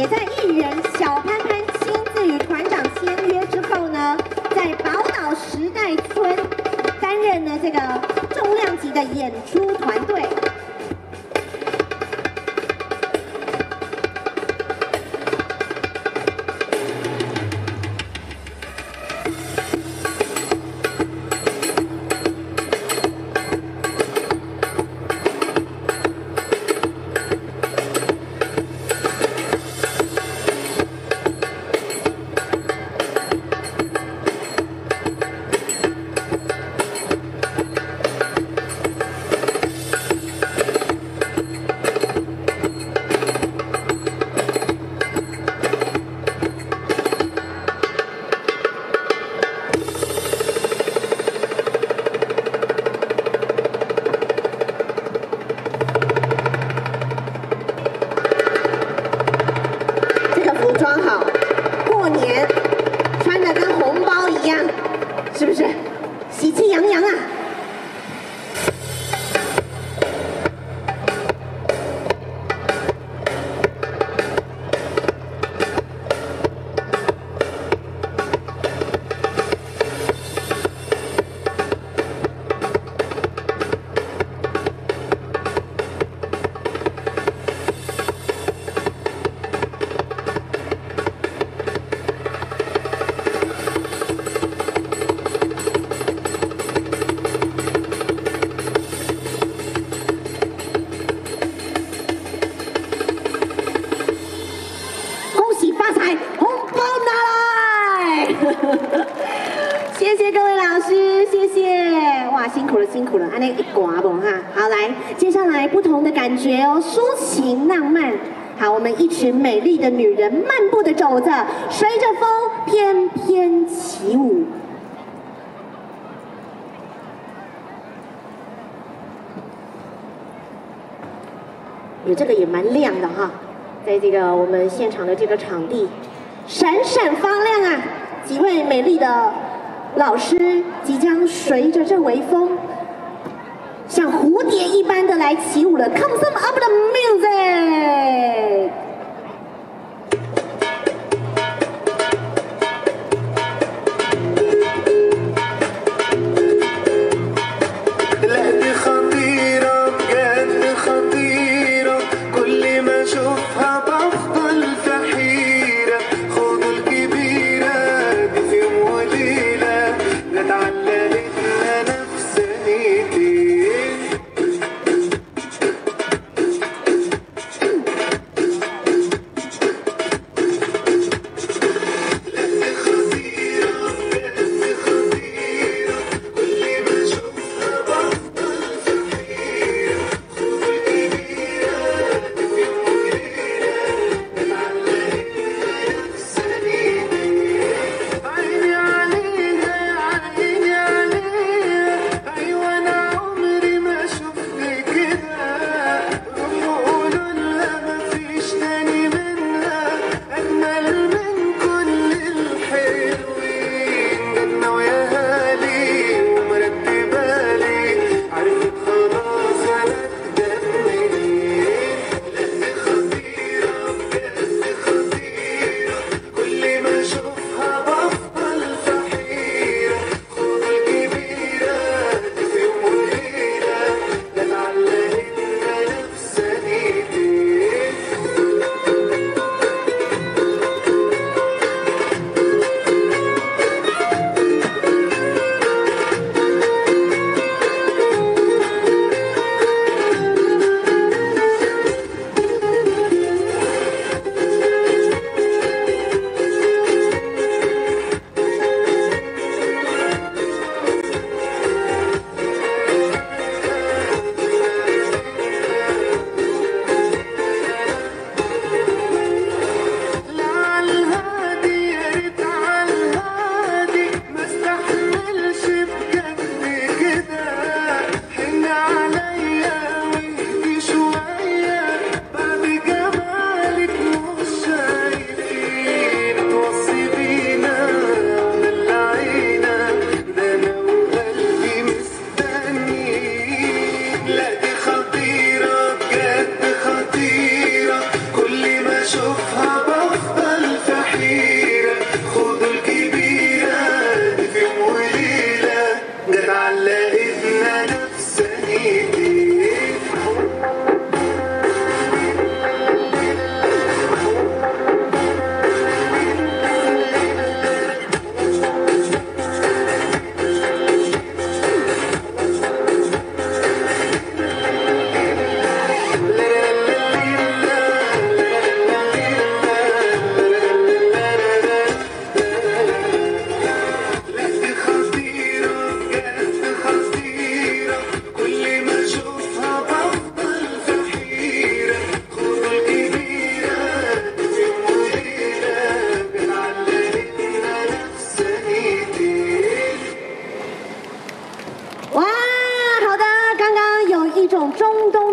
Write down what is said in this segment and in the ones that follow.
也在艺人小潘潘亲自与团长签约之后呢，在宝岛时代村担任了这个重量级的演出苦了，辛苦了，安那一刮不哈？好，来，接下来不同的感觉哦，抒情浪漫。好，我们一群美丽的女人漫步的走着，随着风翩翩起舞。有这个也蛮亮的哈，在这个我们现场的这个场地，闪闪发亮啊！几位美丽的老师即将随着这微风，像蝴蝶一般的来起舞了。Come some up the music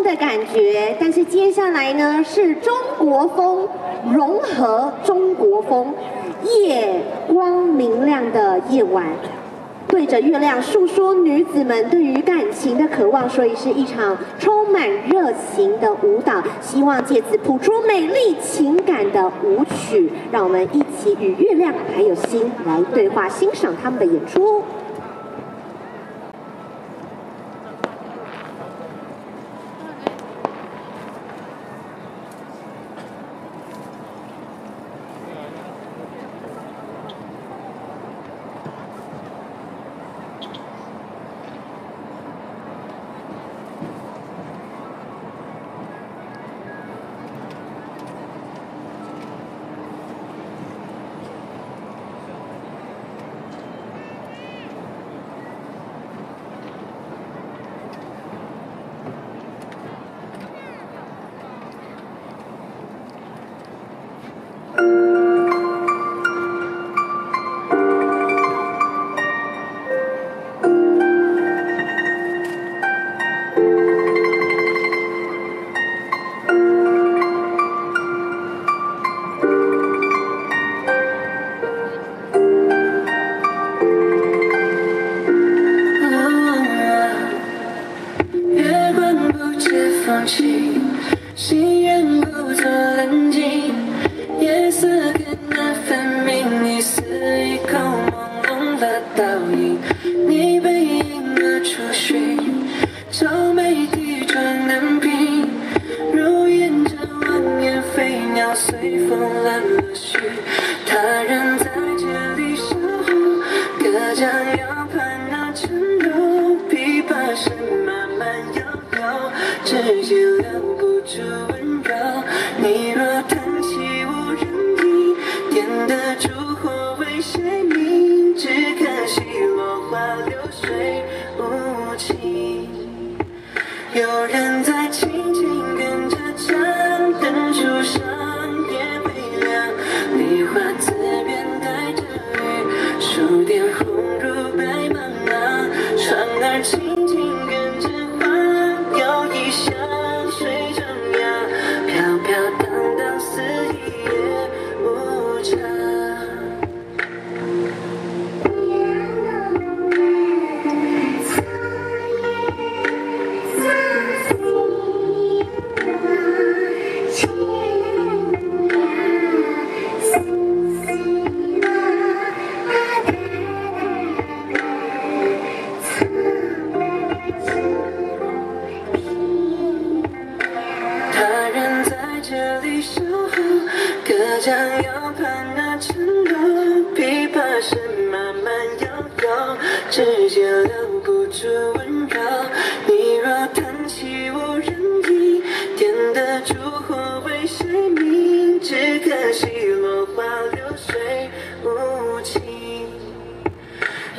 的感觉，但是接下来呢，是中国风融合中国风，夜光明亮的夜晚。对着月亮诉说女子们对于感情的渴望，所以是一场充满热情的舞蹈。希望借此谱出美丽情感的舞曲，让我们一起与月亮还有心来对话，欣赏他们的演出。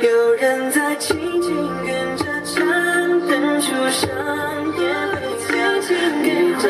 有人在轻轻跟着唱，灯烛上夜微亮，给着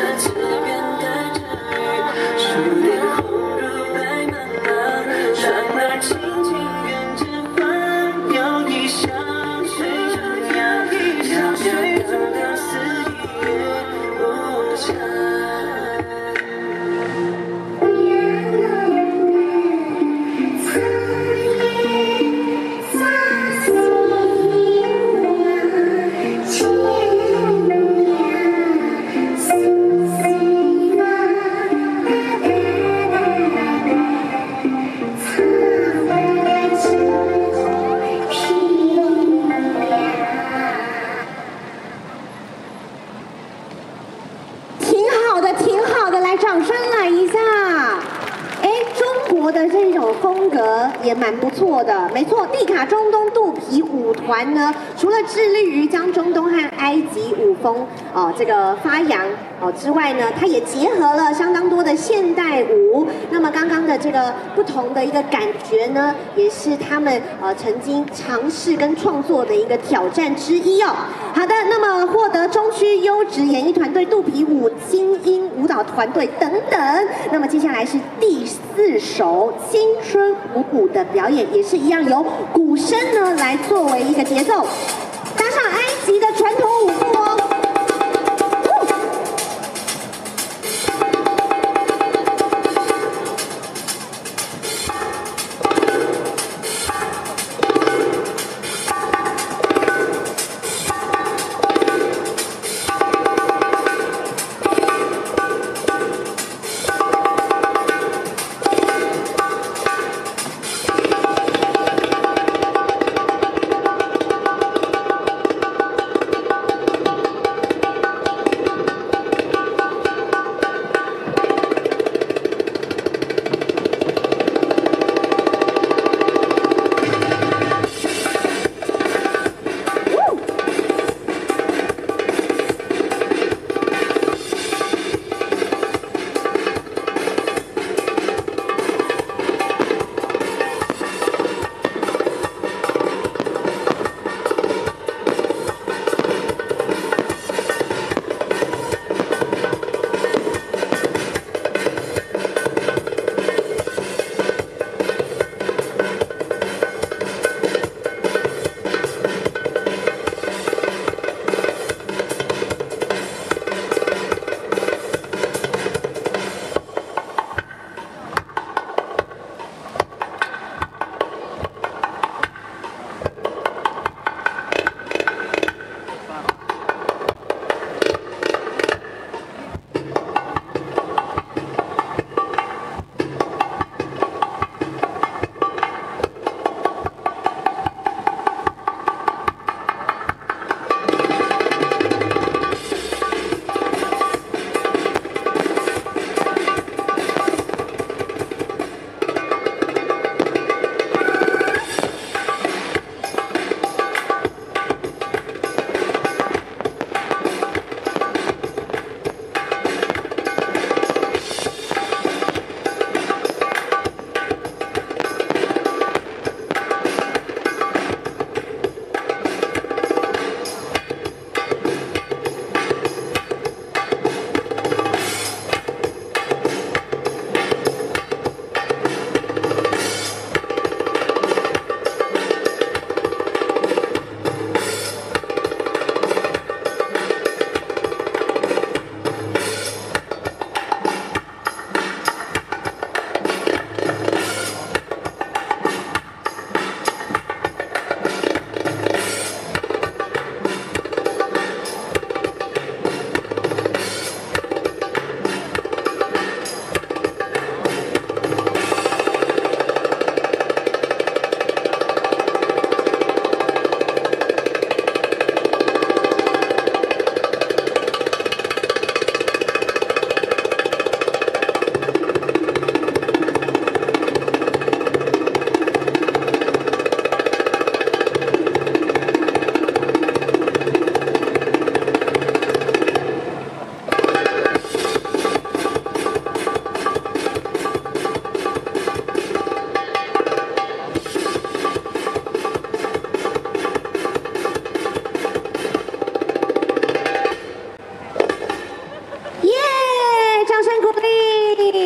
好的，挺好的，来，掌声来一下。哎，中国的这种风格也蛮不错的，没错。蒂卡中东肚皮舞团呢，除了致力于将中东和埃及舞风哦这个发扬哦之外呢，它也结合了相当多的现代舞。那么刚刚的这个不同的一个感觉呢，也是他们呃曾经尝试跟创作的一个挑战之一哦。好的，那么获得中区优质演艺团队肚皮舞精英舞蹈团队等等。那么接下来是第四首青春舞鼓的表演，也是一样由鼓声呢来作为一个节奏，搭上埃及的传统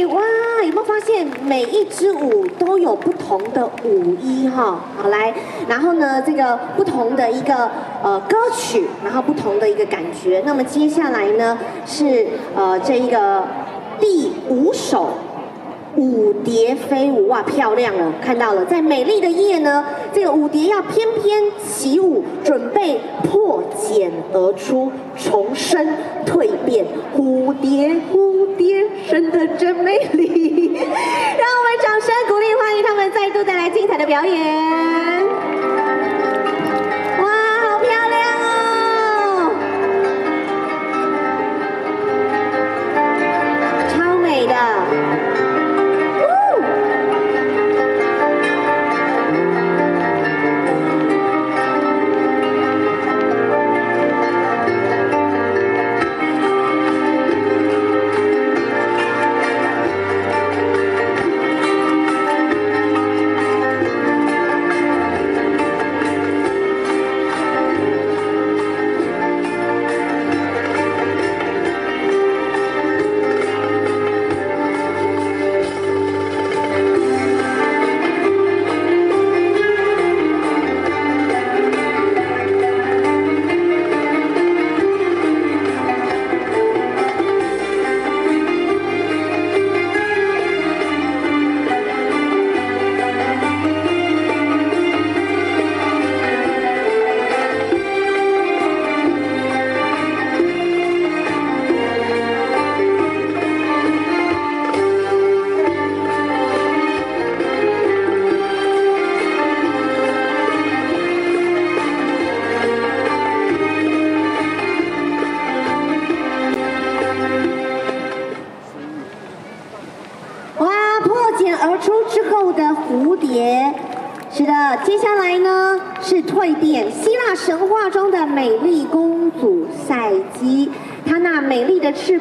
哇，有没有发现每一支舞都有不同的舞衣哈，好来，然后呢，这个不同的一个呃歌曲，然后不同的一个感觉。那么接下来呢是呃这一个第五首。舞蝶飞舞，哇，漂亮哦！看到了，在美丽的夜呢，这个舞蝶要翩翩起舞，准备破茧而出，重生蜕变。蝴蝶，蝴蝶，生得真美丽。让我们掌声鼓励，欢迎他们再度带来精彩的表演。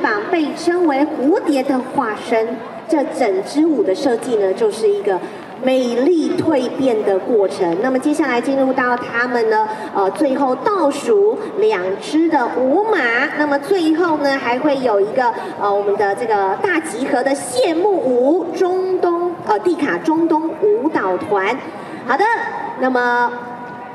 膀被称为蝴蝶的化身。这整支舞的设计呢，就是一个美丽蜕变的过程。那么接下来进入到他们呢，呃，最后倒数两支的舞马。那么最后呢，还会有一个呃，我们的这个大集合的谢幕舞，中东呃蒂卡中东舞蹈团。好的，那么。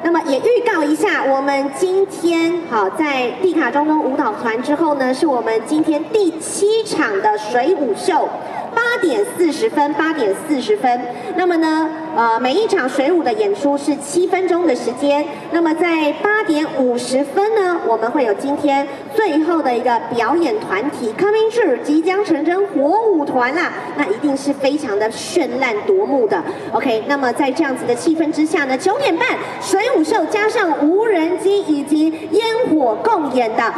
那么也预告一下，我们今天好在蒂卡中东舞蹈团之后呢，是我们今天第七场的水舞秀。八点四十分，八点四十分。那么呢，呃，每一场水舞的演出是七分钟的时间。那么在八点五十分呢，我们会有今天最后的一个表演团体 Coming True 即将成真火舞团啦。那一定是非常的绚烂夺目的。OK，那么在这样子的气氛之下呢，九点半水舞秀加上无人机以及烟火共演的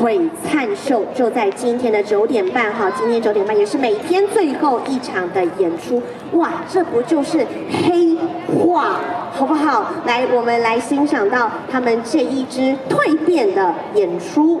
璀璨秀，就在今天的九点半哈。今天九点半也是每天最后一场的演出。哇，这不就是黑化好不好？来，我们来欣赏到他们这一支蜕变的演出。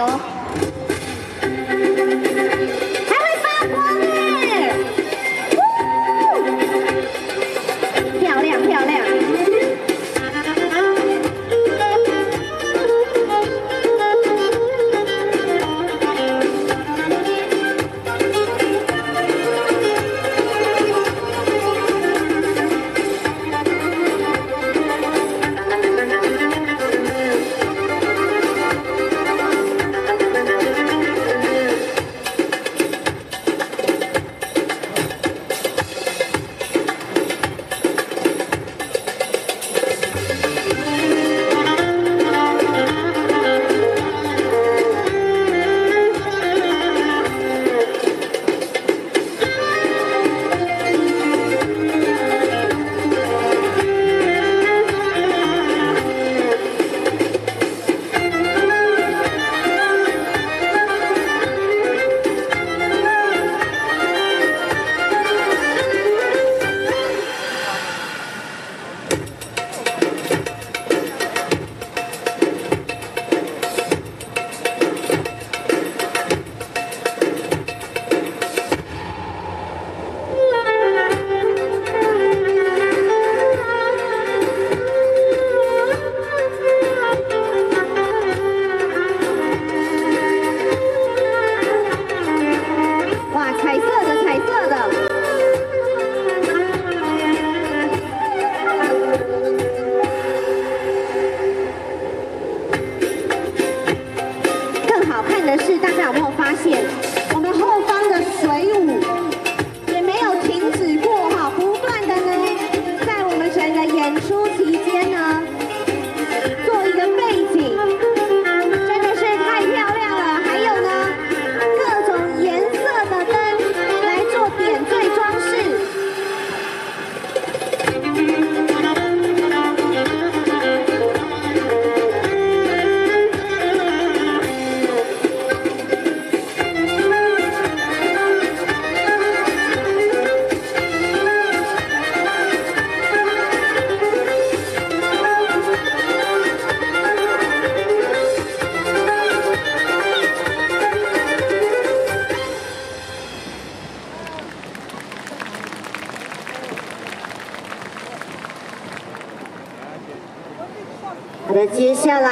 哦，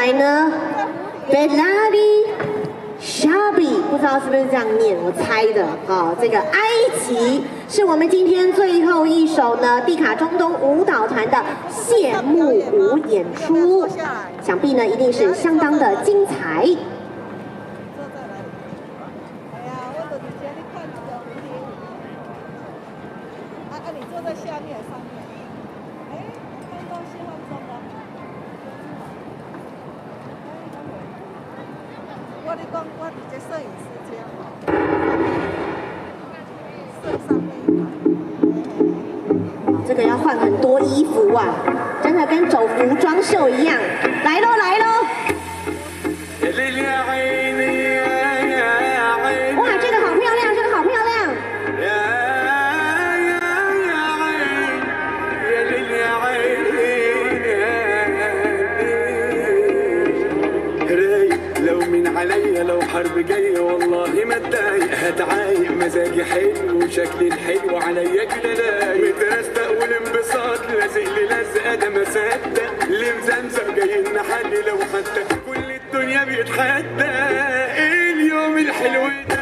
来呢 b e l a d i Shabi，不知道是不是这样念，我猜的。啊，这个埃及是我们今天最后一首呢，蒂卡中东舞蹈团的谢幕舞演出，想必呢一定是相当的精彩。这个要换很多衣服啊，真的跟走服装秀一样。来喽，来喽！مزاجي حلو وشكلي الحلو عليا لايق مترستق والانبساط لازق لي لزقة ده ما صدق اللي مزمزم جاي نحلي لو حتى كل الدنيا بيتحدى إيه اليوم الحلو ده؟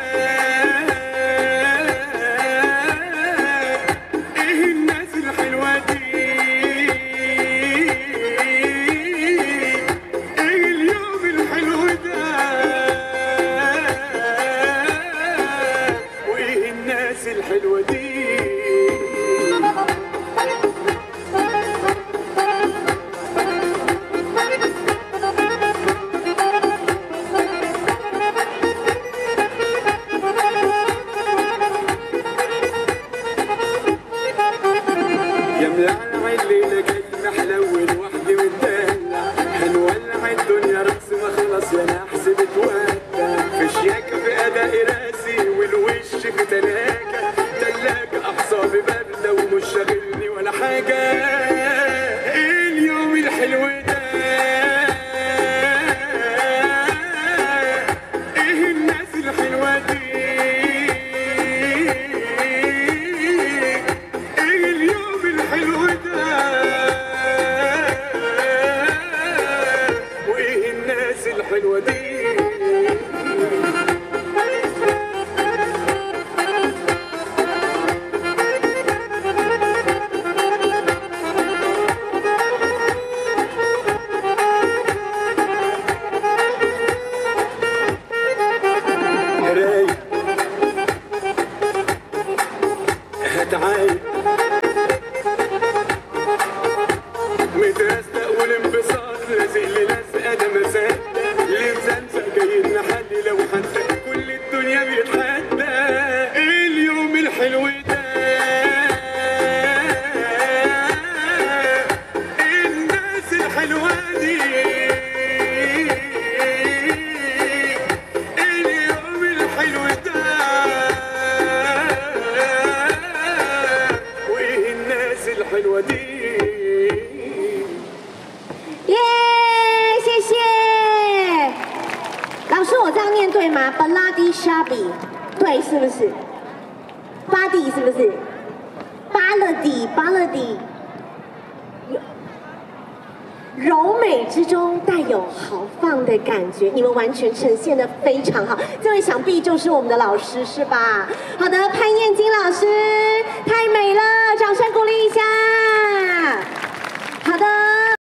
全呈现的非常好。这位想必就是我们的老师是吧？好的，潘燕金老师，